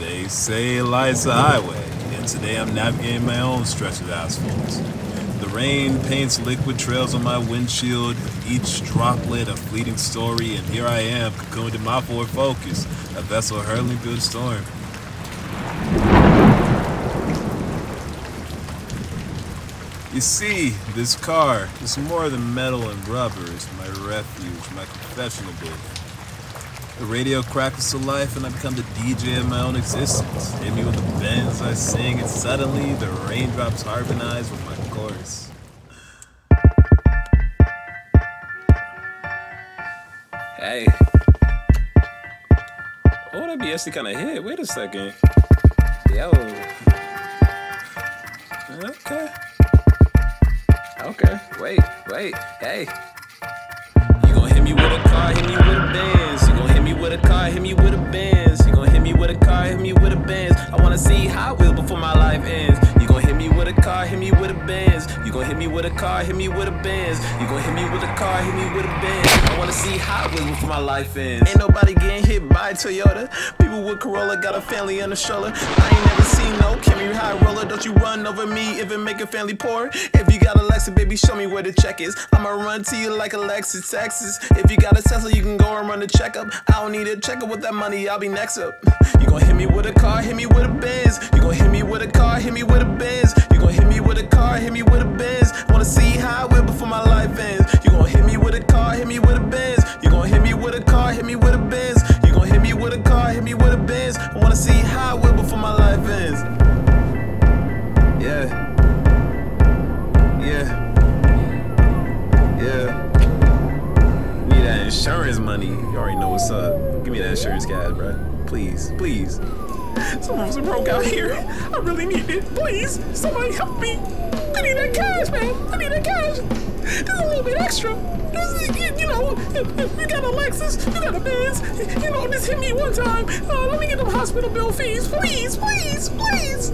They say life's a highway, and today I'm navigating my own stretch of asphalt. The rain paints liquid trails on my windshield, each droplet a fleeting story, and here I am, cocooned in my Ford Focus, a vessel hurtling through the storm. You see, this car is more than metal and rubber. It's my refuge, my confessional booth. The radio crackles to life and I become the DJ of my own existence. Hit me with the Benz, I sing, and suddenly the raindrops harmonize with my chorus. Hey. Oh, that'd be actually kind of hit. Wait a second. Yo. Okay. Okay. Wait, wait. Hey. You gon' hit me with a car, hit me me with a Benz. You gon' hit me with a car, hit me with a Benz. You gon' hit me with a car, hit me with a Benz. I wanna see Wheels before my life ends. Ain't nobody getting hit by a Toyota. People with Corolla got a family on the stroller. I ain't never seen no Camry high roller. Don't you run over me if it make a family poor. If you got a Lexus, baby, show me where the check is. I'ma run to you like a Lexus, Texas. If you got a Tesla, you can go and run a checkup. I don't need a checkup with that money, I'll be next up. You gon' hit me with a car, hit me with a Benz. You gon' hit me with a car, hit me with a Benz. Me with a Benz. You gon' hit me with a car, hit me with a Benz. You gon' hit me with a car, hit me with a Benz. I wanna see how I will before my life ends. Yeah. Yeah. Yeah. Need that insurance money. You already know what's up. Give me that insurance cash, bro. Please, please. Someone's broke out here. I really need it. Please, somebody help me. I need that cash, man. I need that cash. Just a little bit extra. Just, you, you know, you got a Lexus, you got a Benz. You know, just hit me one time. Uh, let me get them hospital bill fees. Please, please, please.